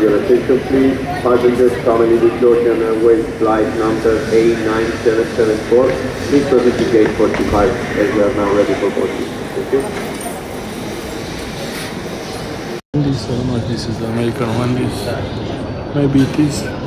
Your attention please. Passengers traveling with Georgian Airways flight number A9774. Please proceed to gate 45 as we are now ready for boarding. Thank you. Wendy's, I don't know if this is American Wendy's. Maybe it is.